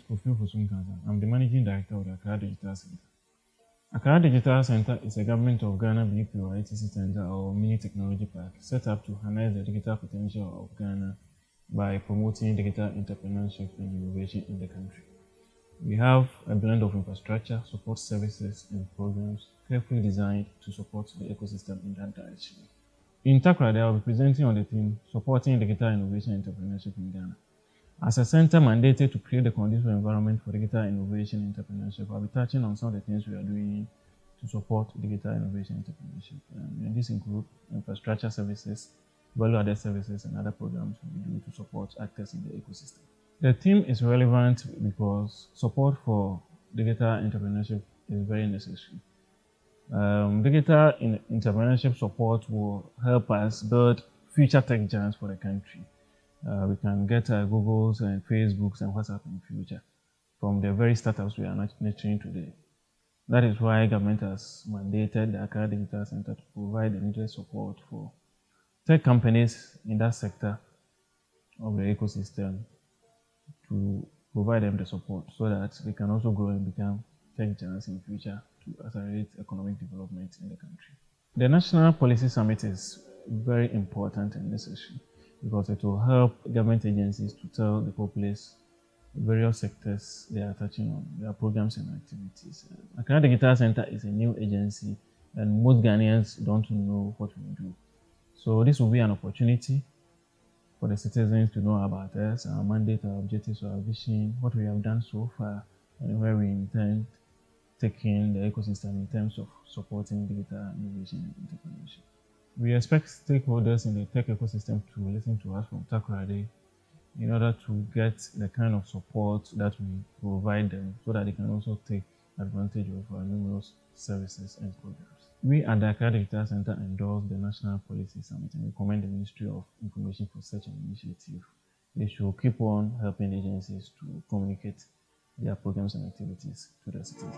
Kofi Ofosu-Nkansah. I'm the Managing Director of the Accra Digital Center. Accra Digital Center is a government of Ghana BPO ITES center or mini technology park set up to harness the digital potential of Ghana by promoting digital entrepreneurship and innovation in the country. We have a blend of infrastructure, support services, and programs carefully designed to support the ecosystem in that direction. In Takoradi, I will be presenting on the theme Supporting Digital Innovation and Entrepreneurship in Ghana. As a center mandated to create the conducive environment for digital innovation and entrepreneurship, I'll be touching on some of the things we are doing to support digital innovation entrepreneurship. Um, and this includes infrastructure services, value-added services, and other programs we do to support actors in the ecosystem. The theme is relevant because support for digital entrepreneurship is very necessary. Um, digital in entrepreneurship support will help us build future tech giants for the country uh, we can get uh, Googles and Facebooks and WhatsApp in the future from the very startups we are nurturing today. That is why government has mandated the Accra Digital Center to provide the needed support for tech companies in that sector of the ecosystem to provide them the support so that they can also grow and become tech giants in the future to accelerate economic development in the country. The National Policy Summit is very important and necessary because it will help government agencies to tell the populace various sectors they are touching on, their programs and activities. Uh, Accra Digital Center is a new agency and most Ghanaians don't know what we do. So this will be an opportunity for the citizens to know about us, our mandate, our objectives, our vision, what we have done so far, and where we intend taking the ecosystem in terms of supporting digital innovation and entrepreneurship. We expect stakeholders in the tech ecosystem to listen to us from Takoradi in order to get the kind of support that we provide them so that they can also take advantage of our numerous services and programs. We at the Accra Digital Center endorse the National Policy Summit and recommend the Ministry of Information for such an initiative. They should keep on helping agencies to communicate their programs and activities to their citizens.